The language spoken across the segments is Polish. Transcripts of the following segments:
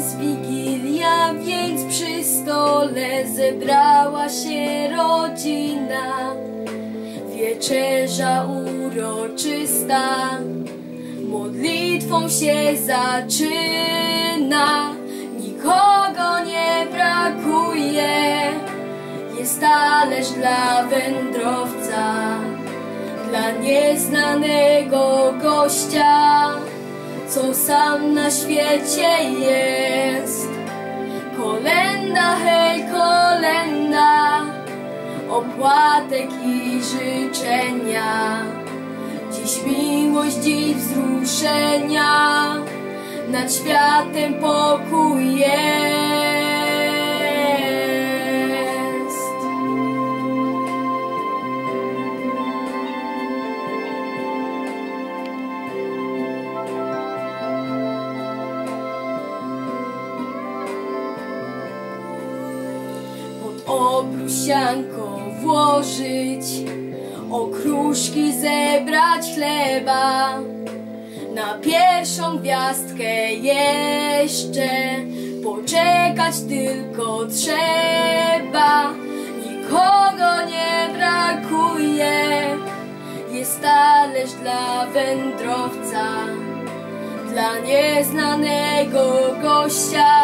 Więc Wigilia, więc przy stole zebrała się rodzina. Wieczerza uroczysta modlitwą się zaczyna. Nikogo nie brakuje, jest talerz dla wędrowca Dla nieznanego gościa co sam na świecie jest. Kolenda, hej, kolenda, opłatek i życzenia. Dziś miłość, dziś wzruszenia, nad światem pokój jest. Pod obrusianką włożyć, okruszki zebrać chleba, na pierwszą gwiazdkę jeszcze poczekać tylko trzeba. Nikogo nie brakuje, jest talerz dla wędrowca, dla nieznanego gościa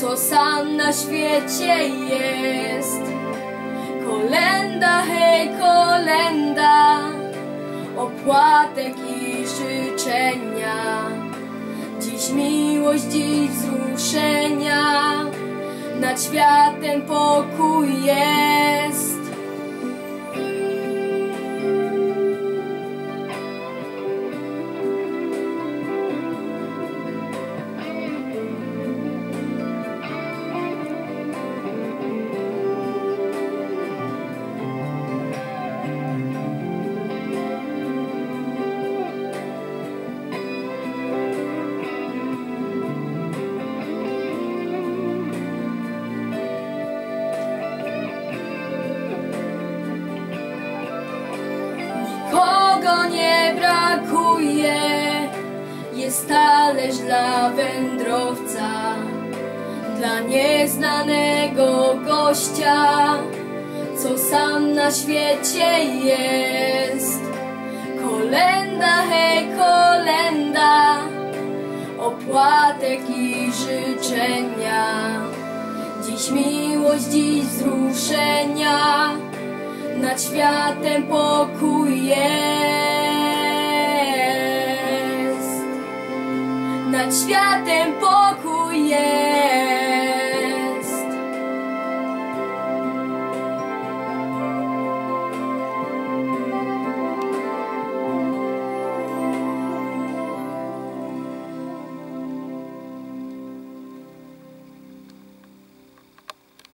co sam na świecie jest. Kolenda, hej, kolenda, opłatek i życzenia. Dziś miłość, dziś wzruszenia, nad światem pokój jest. Jest talerz dla wędrowca, dla nieznanego gościa, co sam na świecie jest. Kolenda, hej, kolenda, opłatek i życzenia. Dziś miłość, dziś wzruszenia, nad światem pokój jest. Nad światem pokój jest.